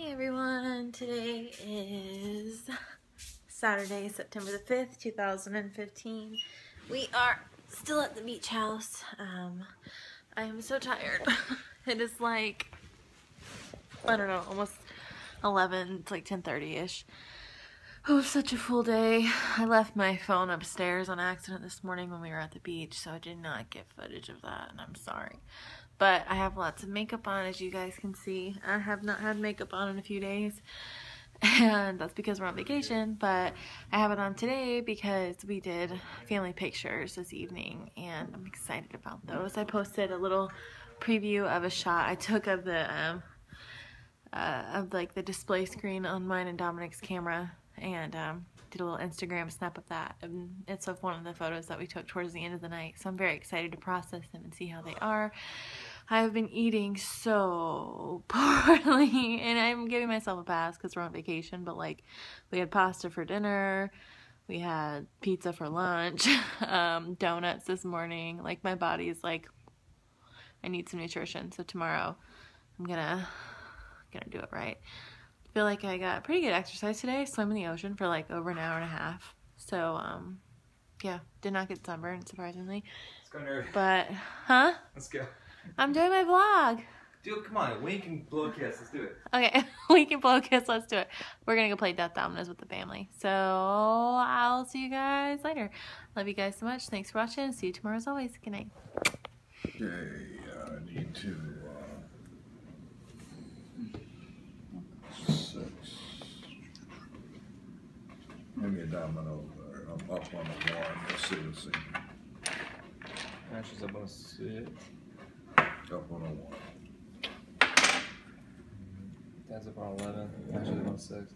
Hey everyone, today is Saturday, September the 5th, 2015. We are still at the beach house. Um, I am so tired. it is like, I don't know, almost 11, it's like 10.30ish. Oh, such a full day. I left my phone upstairs on accident this morning when we were at the beach, so I did not get footage of that, and I'm sorry. But I have lots of makeup on, as you guys can see. I have not had makeup on in a few days, and that's because we're on vacation, but I have it on today because we did family pictures this evening, and I'm excited about those. I posted a little preview of a shot I took of the, um, uh, of like the display screen on mine and Dominic's camera and um, did a little Instagram snap of that. And it's of one of the photos that we took towards the end of the night. So I'm very excited to process them and see how they are. I have been eating so poorly, and I'm giving myself a pass because we're on vacation. But like, we had pasta for dinner, we had pizza for lunch, um, donuts this morning. Like my body's like, I need some nutrition. So tomorrow, I'm gonna gonna do it right feel like I got pretty good exercise today. Swim in the ocean for like over an hour and a half. So, um, yeah, did not get sunburned, surprisingly. Let's go, nerd. But, huh? Let's go. I'm doing my vlog. Dude, come on. Wink and blow a kiss. Let's do it. Okay, we can blow a kiss. Let's do it. We're going to go play Death Dominoes with the family. So, I'll see you guys later. Love you guys so much. Thanks for watching. See you tomorrow as always. Good night. Okay, I need to, uh, six. Give me a domino there, I'm up on the one, let's see, let's see, Ashes up on a six. up on the one. Dad's up on 11. Ashes up on six.